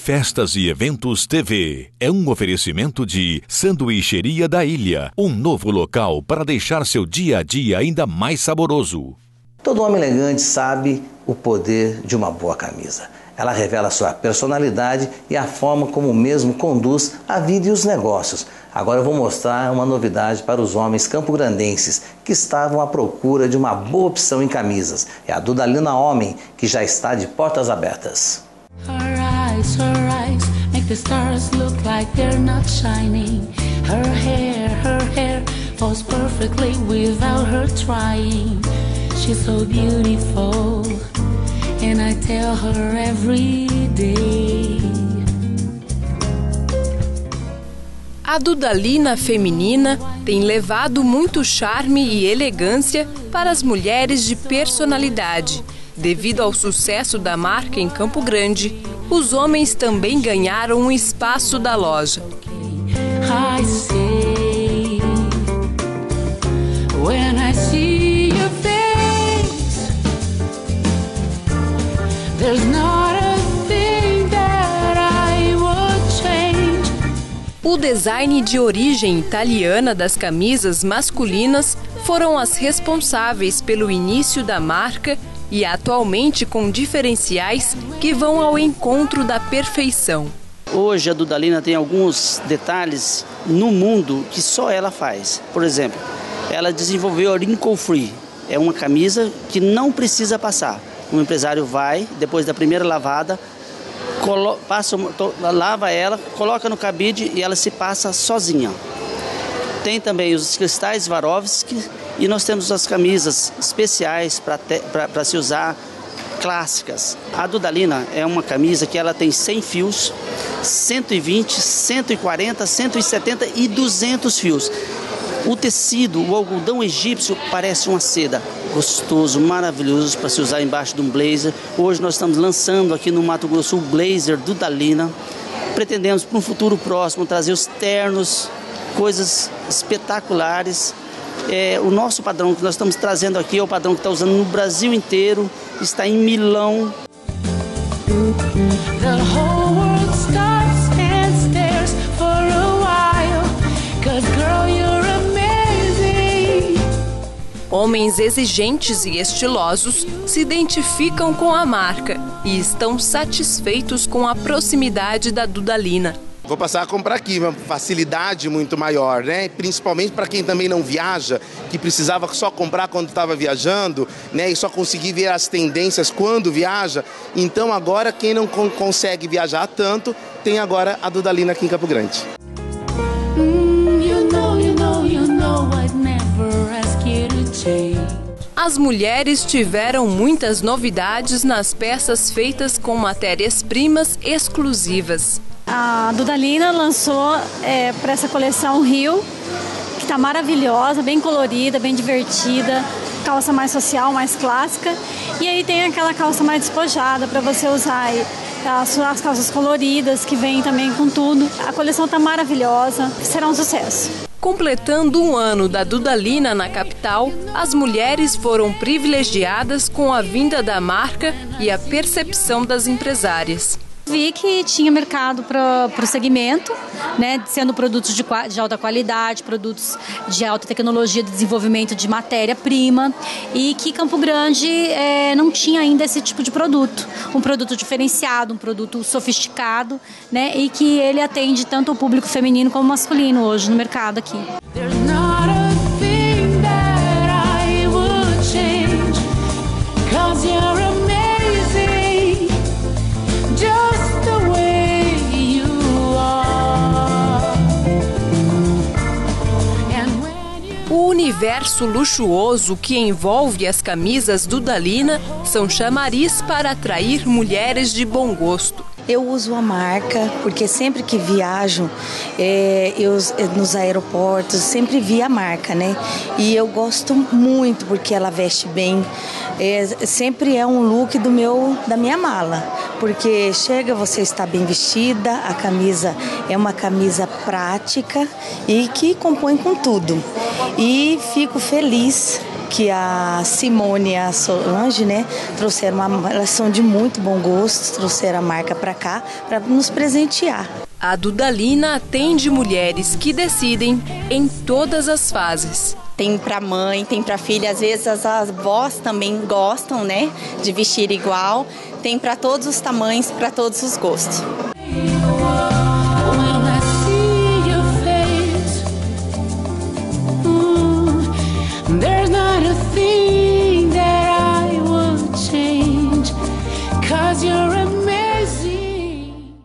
Festas e Eventos TV é um oferecimento de Sanduicheria da Ilha, um novo local para deixar seu dia a dia ainda mais saboroso. Todo homem elegante sabe o poder de uma boa camisa. Ela revela sua personalidade e a forma como mesmo conduz a vida e os negócios. Agora eu vou mostrar uma novidade para os homens campograndenses que estavam à procura de uma boa opção em camisas. É a Dudalina Homem, que já está de portas abertas. Her eyes make the stars look like they're not shining. Her hair, her hair falls perfectly without her trying. She's so beautiful, and I tell her every day. A Dudalina feminina tem levado muito charme e elegância para as mulheres de personalidade. Devido ao sucesso da marca em Campo Grande, os homens também ganharam um espaço da loja. O design de origem italiana das camisas masculinas foram as responsáveis pelo início da marca e atualmente com diferenciais que vão ao encontro da perfeição. Hoje a Dudalina tem alguns detalhes no mundo que só ela faz. Por exemplo, ela desenvolveu a Wrinkle Free. É uma camisa que não precisa passar. Um empresário vai, depois da primeira lavada, passa, lava ela, coloca no cabide e ela se passa sozinha. Tem também os cristais Swarovski e nós temos as camisas especiais para se usar, clássicas. A Dudalina é uma camisa que ela tem 100 fios, 120, 140, 170 e 200 fios. O tecido, o algodão egípcio parece uma seda. Gostoso, maravilhoso para se usar embaixo de um blazer. Hoje nós estamos lançando aqui no Mato Grosso o blazer Dudalina. Pretendemos para um futuro próximo trazer os ternos, coisas espetaculares. É, o nosso padrão que nós estamos trazendo aqui é o padrão que está usando no Brasil inteiro, está em Milão. The whole world stops and stares for a while. Cause girl, you're amazing. Homens exigentes e estilosos se identificam com a marca e estão satisfeitos com a proximidade da Dudalina. Vou passar a comprar aqui, uma facilidade muito maior, né? Principalmente para quem também não viaja, que precisava só comprar quando estava viajando, né? E só conseguir ver as tendências quando viaja. Então agora quem não con- consegue viajar tanto, tem agora a Dudalina aqui em Campo Grande. Mm, you know, you know, you know. As mulheres tiveram muitas novidades nas peças feitas com matérias-primas exclusivas. A Dudalina lançou para essa coleção Rio, que está maravilhosa, bem colorida, bem divertida, calça mais social, mais clássica. E aí tem aquela calça mais despojada para você usar. As, as calças coloridas que vem também com tudo. A coleção está maravilhosa, será um sucesso. Completando um ano da Dudalina na capital, as mulheres foram privilegiadas com a vinda da marca e a percepção das empresárias. Vi que tinha mercado para o segmento, né, sendo produtos de, de alta qualidade, produtos de alta tecnologia de desenvolvimento de matéria-prima e que Campo Grande eh, não tinha ainda esse tipo de produto. Um produto diferenciado, um produto sofisticado né, e que ele atende tanto o público feminino como masculino hoje no mercado aqui. There's not universo luxuoso que envolve as camisas Dudalina são chamariz para atrair mulheres de bom gosto. Eu uso a marca porque sempre que viajo é, eu, é, nos aeroportos sempre vi a marca, né? E eu gosto muito porque ela veste bem. É, sempre é um look do meu da minha mala, porque chega você está bem vestida, a camisa é uma camisa prática e que compõe com tudo. E fico feliz que a Simone e a Solange, né, trouxeram uma relação de muito bom gosto, trouxeram a marca para cá para nos presentear. A Dudalina atende mulheres que decidem em todas as fases. Tem para mãe, tem para filha, às vezes as avós também gostam, né, de vestir igual. Tem para todos os tamanhos, para todos os gostos.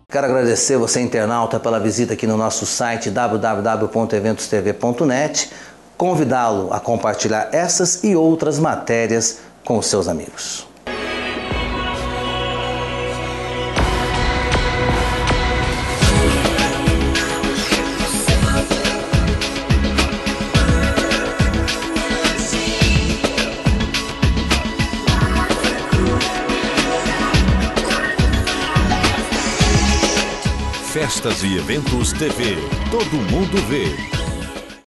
Quero agradecer você, internauta, pela visita aqui no nosso site www.eventostv.net. Convidá-lo a compartilhar essas e outras matérias com os seus amigos. Festas e Eventos TV. Todo mundo vê.